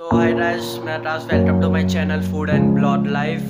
तो हाय राज मैं Raj welcome to my channel food and blog life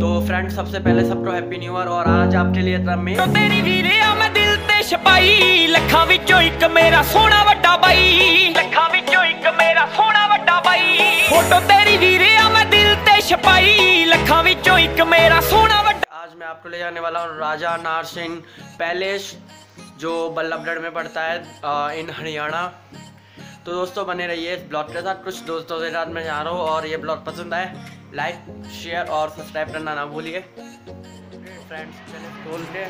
तो friend सबसे पहले सबको हैप्पी न्यू ईयर और आज आपके लिए इतना मेन तो तेरी वीरे आ मैं दिल ते छपाई लखा विचो एक मेरा सोना वड्डा बाई। लखा विचो एक मेरा सोना वड्डा बाई। फ़ोटो तेरी वीरे आ मैं दिल ते छपाई लखा विचो एक मेरा सोना वड्डा आज मैं आपको ले जाने वाला हूँ राजा नार सिंह पैलेस जो बल्लभगढ़ में पड़ता है इन हरियाणा। तो दोस्तों, बने रहिए इस ब्लॉग के साथ। कुछ दोस्तों के साथ मैं जा रहा हूँ और ये ब्लॉग पसंद आए लाइक शेयर और सब्सक्राइब करना ना भूलिए। फ्रेंड्स चले खोल के,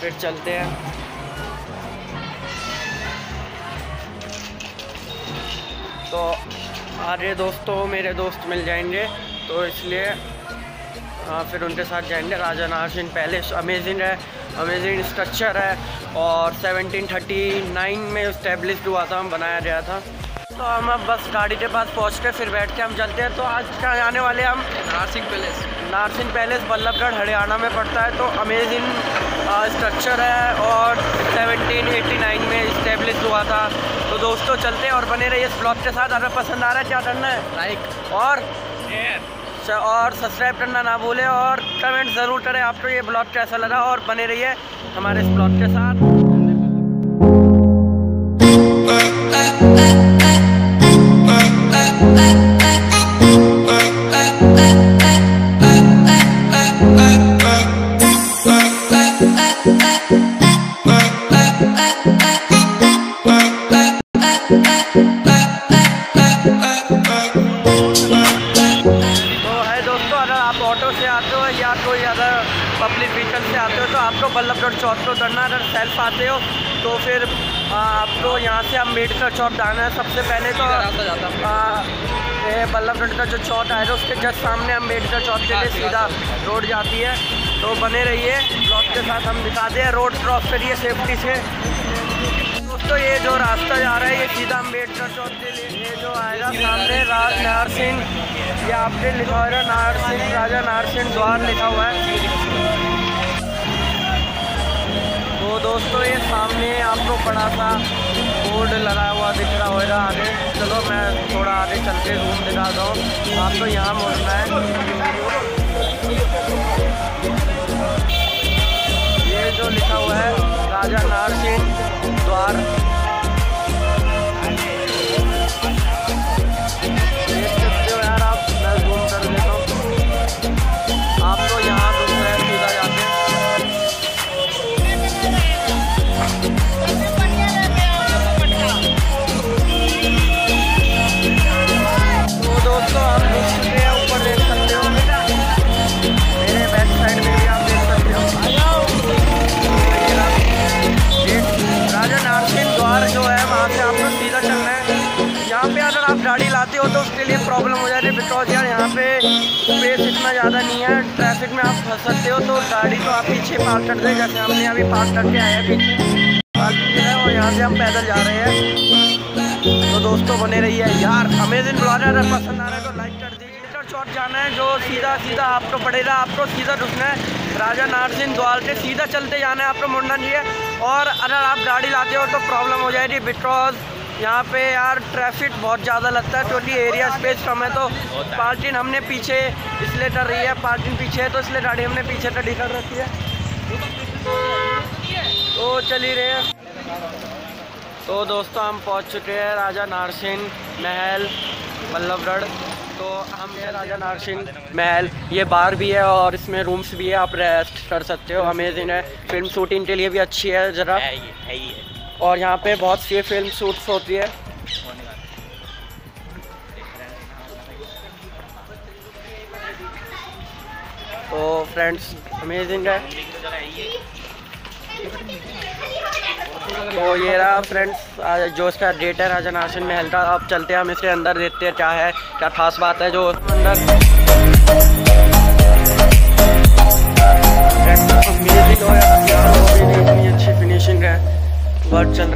फिर चलते हैं। तो आगे दोस्तों, मेरे दोस्त मिल जाएँगे तो इसलिए हाँ फिर उनके साथ जाएँगे। राजा नार सिंह पैलेस अमेजिंग है अमेजिंग स्ट्रक्चर है। और 1739 में इस्टेब्लिश हुआ था हम बनाया गया था। तो हम अब बस गाड़ी के पास पहुँच के फिर बैठ के हम चलते हैं। तो आज कहाँ जाने वाले हम नारसिंह पैलेस। नारसिंह पैलेस बल्लभगढ़ हरियाणा में पड़ता है। तो अमेजिंग स्ट्रक्चर है और 1789 में इस्टेब्लिश हुआ था। तो दोस्तों चलते हैं और बने रहिए इस ब्लॉग के साथ। अगर पसंद आ रहा है क्या करना है? लाइक और और सब्सक्राइब करना ना भूलें और कमेंट ज़रूर करें। आपको ये ब्लॉग कैसा लगा? और बने रहिए हमारे इस ब्लॉग के साथ। व्हीकल से आते हो तो आपको बल्लभगढ़ चौक को उतरना अगर सेल्फ आते हो तो फिर आपको यहाँ से अंबेडकर चौक जाना है सबसे पहले तो। है। बल्लभगढ़ का जो चौक आया आएगा उसके जस्ट सामने अंबेडकर चौक के लिए सीधा रोड जाती है। तो बने रहिए ब्लॉक के साथ हम दिखाते हैं रोड क्रॉस करिए सेफ्टी से। दोस्तों ये जो रास्ता जा रहा है ये सीधा अंबेडकर चौक के लिए ये जो आएगा सामने राज नार सिंह। ये आपने लिखा हुआ है नार सिंह राजा नार सिंह द्वार लिखा हुआ है। दोस्तों, ये सामने आपको बड़ा सा बोर्ड लगा हुआ दिख रहा होगा आगे। चलो, मैं थोड़ा आगे चल के रूम दिखाता हूँ। आपको यहाँ मुड़ना है। ये जो लिखा हुआ है, राजा नार सिंह द्वार। सीधा चलना है। यहाँ पे अगर आप गाड़ी लाते हो तो उसके लिए प्रॉब्लम हो जाती है बिकॉज़ यार यहाँ पे स्पेस इतना ज़्यादा नहीं है। ट्रैफ़िक में आप फंस सकते हो तो गाड़ी तो आप पीछे पार्क कर दें जैसे हमने अभी पार्क करके आए हैं पीछे। पार्क किया है और यहाँ से हम पैदल जा रहे हैं। तो दोस्तों बने रहिए। यार अमेजिंग ब्लॉगर अगर पसंद आ रहा है तो लाइक कर दीजिए। चौक जाना है, जो सीधा सीधा आपको पड़ेगा, आपको सीधा रुकना है। राजा नार सिंह द्वार से सीधा चलते जाना है आपको मुड़ना नहीं है और अगर आप गाड़ी लाते हो तो प्रॉब्लम हो जाएगी बिकॉज़ यहाँ पे यार ट्रैफ़िक बहुत ज़्यादा लगता है, क्योंकि एरिया स्पेस कम है तो पार्किंग हमने पीछे इसलिए कर रही है पार्किंग पीछे है तो इसलिए गाड़ी हमने पीछे खड़ी कर रखी है। तो चल ही रहे हैं। तो दोस्तों, हम पहुँच चुके हैं राजा नारसिंह महल बल्लभगढ़ तो हम है राजा नारसिंह महल। ये बार भी है और इसमें रूम्स भी है, आप रेस्ट कर सकते हो। अमेजिंग है। फ़िल्म शूटिंग के लिए भी अच्छी है, ज़रा। है है ही है और यहाँ पे बहुत सी फ़िल्म शूट्स होती है। तो फ्रेंड्स अमेजिंग है। तो ये रहा फ्रेंड्स जो इसका डेट है राजा नारसिंह महल का। अब चलते हैं, हम इसके अंदर देखते हैं क्या है, क्या खास बात है जो अंदर। वर्क चल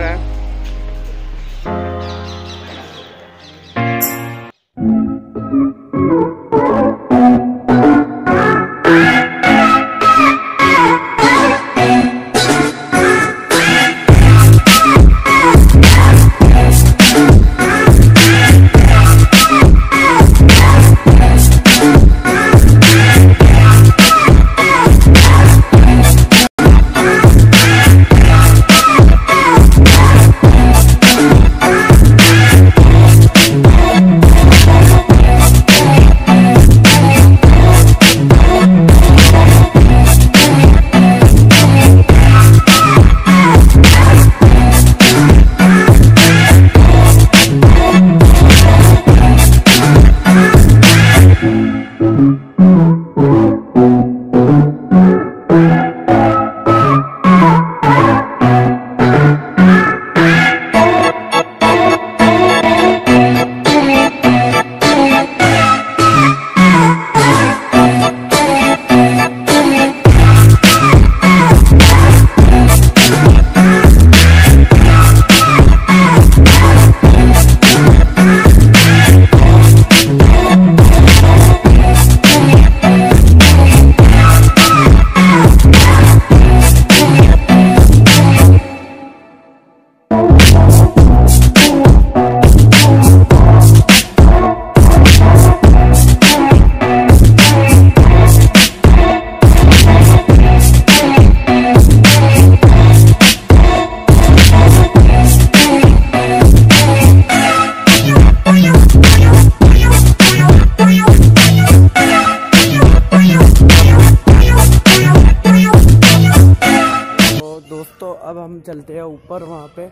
चलते हैं ऊपर वहाँ पे।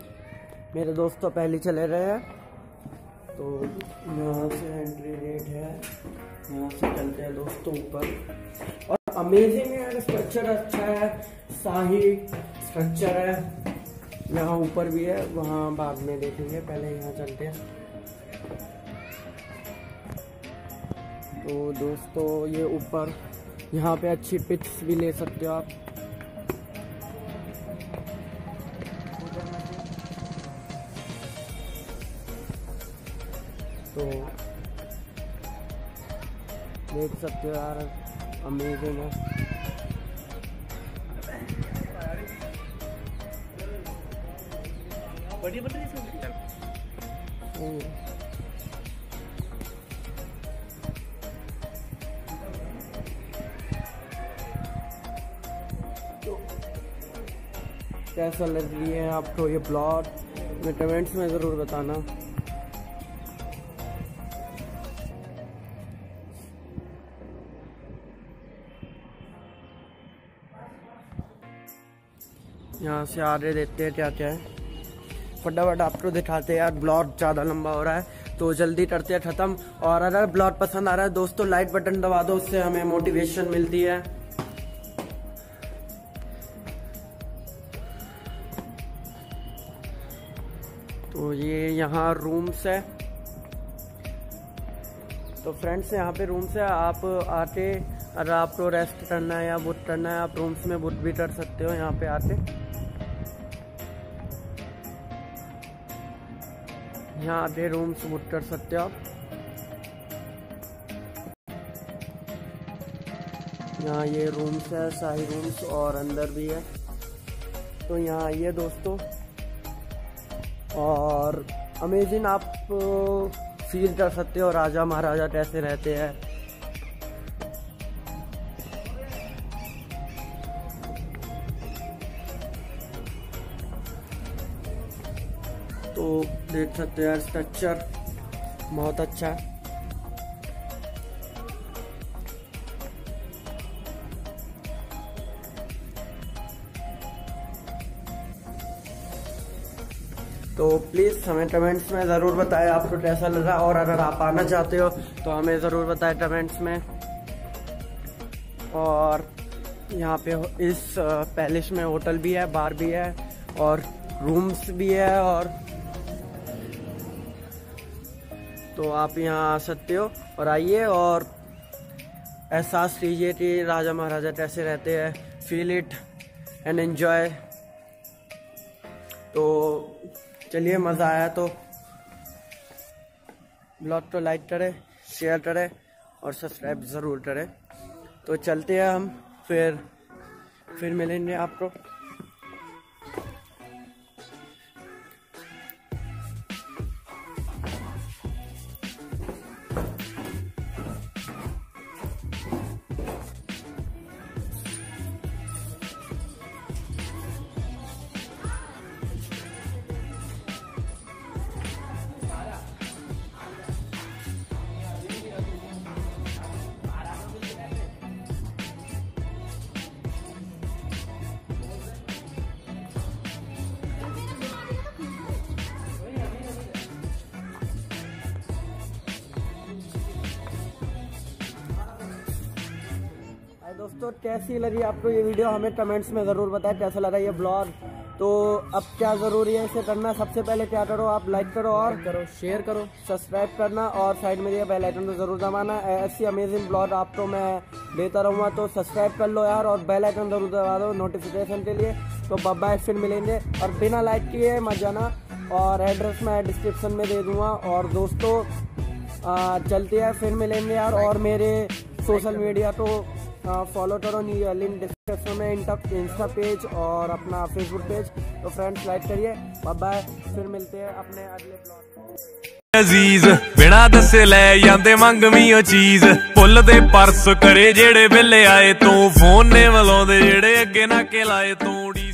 मेरे दोस्त तो पहले चले रहे हैं। तो यहाँ से एंट्री रेट है। यहाँ से चलते हैं दोस्तों ऊपर। और अमेजिंग है स्ट्रक्चर अच्छा है। शाही स्ट्रक्चर है। यहाँ ऊपर भी है, वहाँ बाद में देखेंगे, पहले यहाँ चलते हैं। तो दोस्तों ये ऊपर, यहाँ पे अच्छी पिक्स भी ले सकते हो आप। तो देख सकते हो यार अमेजिंग है। कैसा लग रही है आपको ये ब्लॉग में कमेंट्स में ज़रूर बताना। यहाँ से आगे देखते हैं क्या क्या है। फटाफट आपको दिखाते हैं यार, ब्लॉग ज़्यादा लंबा हो रहा है तो जल्दी करते हैं, ख़त्म। और अगर ब्लॉग पसंद आ रहा है, दोस्तों लाइक बटन दबा दो, उससे हमें मोटिवेशन मिलती है। तो ये यहाँ रूम्स है। तो फ्रेंड्स यहाँ पे रूम्स है, आप आके अगर आपको रेस्ट करना है या बुक करना है, आप रूम्स में बुक भी कर सकते हो यहाँ पे आके। यहाँ आधे रूम्स बुक कर सकते हो आप यहाँ ये रूम्स है शाही रूम्स और अंदर भी है। तो यहाँ आइए दोस्तों। और अमेजिंग आप फील कर सकते हो राजा महाराजा कैसे रहते हैं। तो देख सकते हैं स्ट्रक्चर बहुत अच्छा है। तो प्लीज़ हमें कमेंट्स में ज़रूर बताएँ, आपको कैसा लगा? और अगर आप आना चाहते हो तो हमें ज़रूर बताएँ कमेंट्स में। और यहाँ पे इस पैलेस में होटल भी है बार भी है, और रूम्स भी है, और तो आप यहाँ आ सकते हो और आइए और एहसास कीजिए कि राजा महाराजा कैसे रहते हैं फील इट एंड एंजॉय तो चलिए, मज़ा आया तो ब्लॉग को लाइक करें शेयर करें और सब्सक्राइब ज़रूर करें। तो चलते हैं हम, फिर फिर मिलेंगे आपको। दोस्तों कैसी लगी आपको ये वीडियो? हमें कमेंट्स में ज़रूर बताएँ कैसा लगा ये ब्लॉग? तो अब क्या ज़रूरी है इसे करना? सबसे पहले क्या करो आप लाइक करो और करो शेयर करो। सब्सक्राइब करना और साइड में दिया बेल आइकन तो ज़रूर दबाना। ऐसी अमेजिंग ब्लॉग आपको मैं देता रहूँगा तो सब्सक्राइब कर लो यार और बेल आइकन ज़रूर दबा दो नोटिफिकेशन के लिए। तो बब्बा फिर मिलेंगे। और बिना लाइक किए मत जाना और एड्रेस मैं डिस्क्रिप्शन में दे दूँगा। और दोस्तों चलते हैं फिर मिलेंगे यार। और मेरे सोशल मीडिया तो फॉलो करो न्यू लिंक डिस्क्रिप्शन में इंस्टा पेज और अपना फेसबुक पेज तो फ्रेंड्स लाइक करिए बाय बाय फिर मिलते हैं अपने अगले ब्लॉग ਅਜ਼ੀਜ਼ ਬਿਨਾ ਦੱਸੇ ਲੈ ਜਾਂਦੇ ਮੰਗਵੀਂ ਉਹ ਚੀਜ਼ ਪੁੱਲ ਦੇ ਪਰਸ ਕਰੇ ਜਿਹੜੇ ਵੇਲੇ ਆਏ ਤੂੰ ਫੋਨ ਨੇ ਵਲਾਉਂਦੇ ਜਿਹੜੇ ਅੱਗੇ ਨਾ ਕੇ ਲਾਏ ਤੂੰ ਡੀਸੀ ਆ ਜੀ